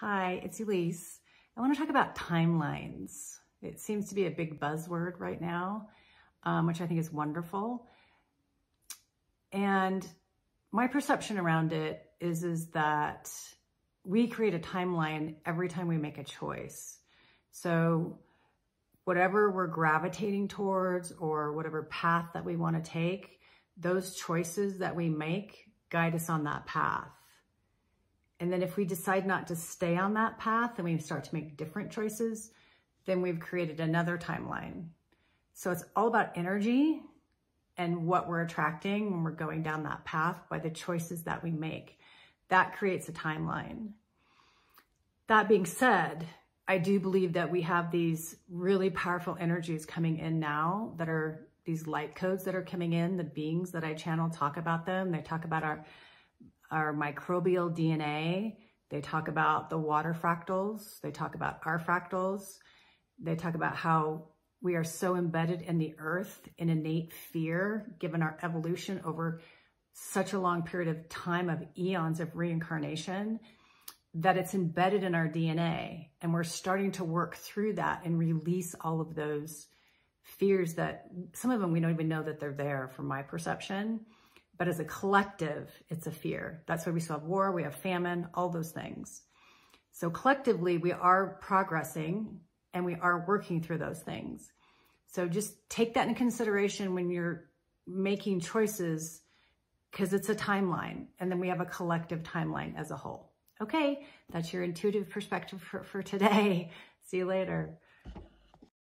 Hi, it's Elise. I want to talk about timelines. It seems to be a big buzzword right now, um, which I think is wonderful. And my perception around it is, is that we create a timeline every time we make a choice. So whatever we're gravitating towards or whatever path that we want to take, those choices that we make guide us on that path. And then if we decide not to stay on that path and we start to make different choices, then we've created another timeline. So it's all about energy and what we're attracting when we're going down that path by the choices that we make. That creates a timeline. That being said, I do believe that we have these really powerful energies coming in now that are these light codes that are coming in, the beings that I channel talk about them. They talk about our our microbial DNA. They talk about the water fractals. They talk about our fractals. They talk about how we are so embedded in the earth in innate fear, given our evolution over such a long period of time of eons of reincarnation, that it's embedded in our DNA. And we're starting to work through that and release all of those fears that some of them we don't even know that they're there from my perception. But as a collective, it's a fear. That's why we still have war, we have famine, all those things. So collectively, we are progressing and we are working through those things. So just take that in consideration when you're making choices because it's a timeline and then we have a collective timeline as a whole. Okay, that's your intuitive perspective for, for today. See you later.